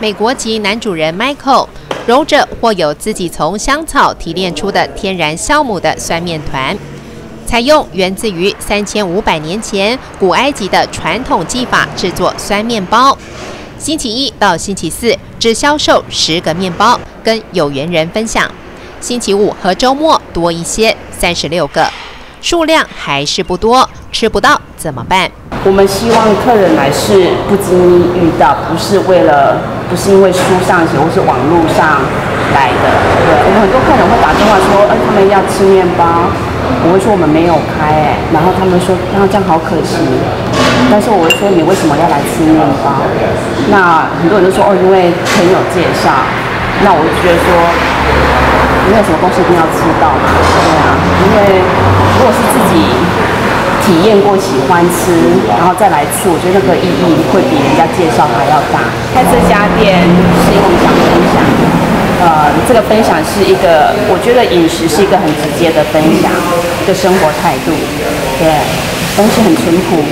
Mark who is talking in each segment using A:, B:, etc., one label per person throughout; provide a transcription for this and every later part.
A: 美国籍男主人 Michael 揉着或有自己从香草提炼出的天然酵母的酸面团，采用源自于三千五百年前古埃及的传统技法制作酸面包。星期一到星期四只销售十个面包，跟有缘人分享。星期五和周末多一些，三十六个，数量还是不多，吃不到怎么办？
B: 我们希望客人来是不经意遇到，不是为了，不是因为书上写或是网络上来的。对，我们很多客人会打电话说，哎，他们要吃面包，我会说我们没有开，然后他们说，那这样好可惜。但是我会说，你为什么要来吃面包？那很多人都说，哦，因为朋友介绍。那我就觉得说，没有什么东西一定要吃到嘛，对啊，因为如果是自己。体验过喜欢吃，然后再来吃，我觉得那个意义会比人家介绍还要大。开这家店是因为我们想分享，呃，这个分享是一个，我觉得饮食是一个很直接的分享，一个生活态度，对，东西很淳朴，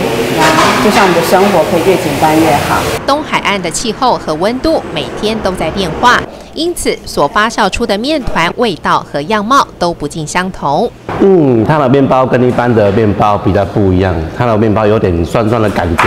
B: 就像我们的生活可以越简单越好。
A: 东海岸的气候和温度每天都在变化。因此，所发酵出的面团味道和样貌都不尽相同。
C: 嗯，它的面包跟一般的面包比较不一样，它的面包有点酸酸的感觉，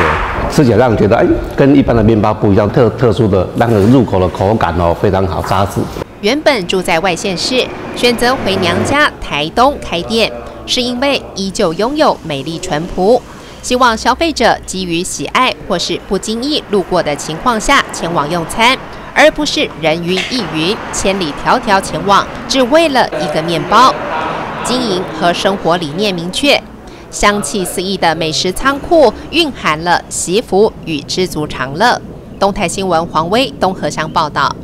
C: 吃起来让人觉得哎，跟一般的面包不一样，特特殊的那个入口的口感哦，非常好扎实。
A: 原本住在外县市，选择回娘家台东开店，是因为依旧拥有美丽淳朴，希望消费者基于喜爱或是不经意路过的情况下前往用餐。而不是人云亦云，千里迢迢前往，只为了一个面包。经营和生活理念明确，香气四溢的美食仓库蕴含了祈福与知足常乐。东台新闻黄威东河乡报道。